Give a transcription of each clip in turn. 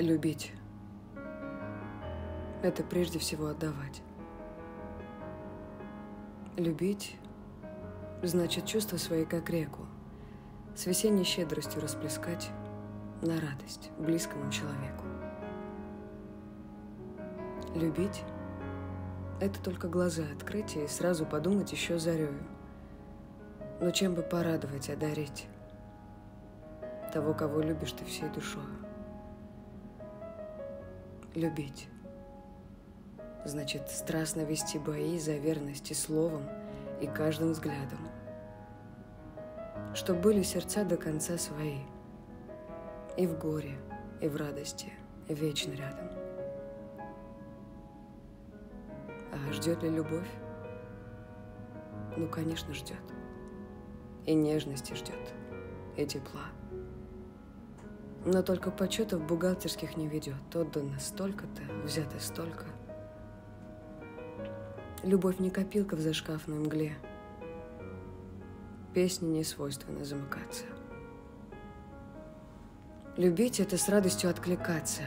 Любить – это прежде всего отдавать. Любить – значит чувства свои как реку, с весенней щедростью расплескать на радость близкому человеку. Любить – это только глаза открыть и сразу подумать еще зарею. Но чем бы порадовать, одарить того, кого любишь ты всей душой любить. Значит, страстно вести бои за верность и словом, и каждым взглядом. Чтоб были сердца до конца свои. И в горе, и в радости, вечно рядом. А ждет ли любовь? Ну, конечно, ждет. И нежности ждет, и тепла. Но только почетов бухгалтерских не ведет. Отдано столько-то, взято столько. Любовь не копилка в зашкафной мгле. Песни не свойственно замыкаться. Любить — это с радостью откликаться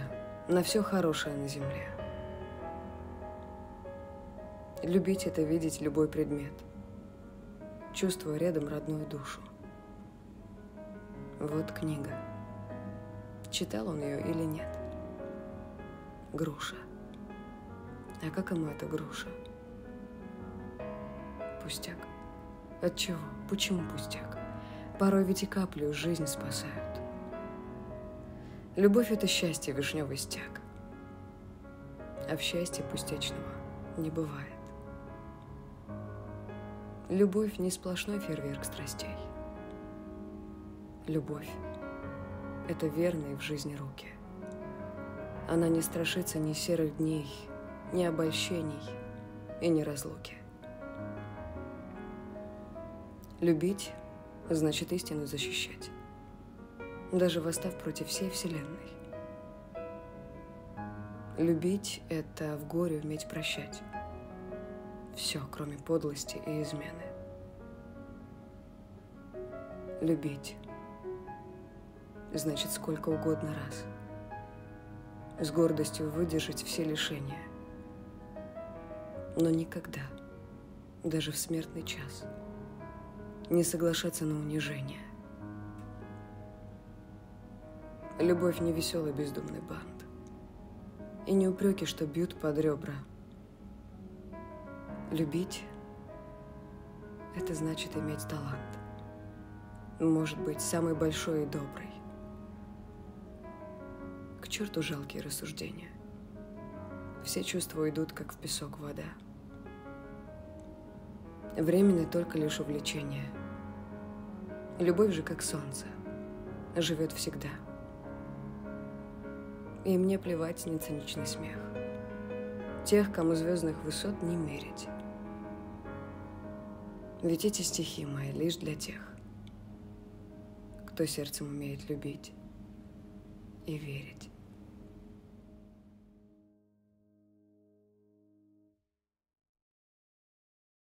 на все хорошее на земле. Любить — это видеть любой предмет, чувствуя рядом родную душу. Вот книга — читал он ее или нет. Груша. А как ему эта груша? Пустяк. От чего? Почему пустяк? Порой ведь и каплю жизнь спасают. Любовь — это счастье, вишневый стяг. А в счастье пустячного не бывает. Любовь не сплошной фейерверк страстей. Любовь это верные в жизни руки. Она не страшится ни серых дней, ни обольщений и ни разлуки. Любить значит истину защищать, даже восстав против всей Вселенной. Любить — это в горе уметь прощать. Все, кроме подлости и измены. Любить значит сколько угодно раз. С гордостью выдержать все лишения. Но никогда, даже в смертный час, не соглашаться на унижение. Любовь не веселый бездумный банд. И не упреки, что бьют под ребра. Любить – это значит иметь талант. Может быть, самый большой и добрый черту жалкие рассуждения. Все чувства идут, как в песок вода. Временное только лишь увлечение. Любовь же, как солнце, живет всегда. И мне плевать на циничный смех. Тех, кому звездных высот не мерить. Ведь эти стихи мои лишь для тех, кто сердцем умеет любить и верить.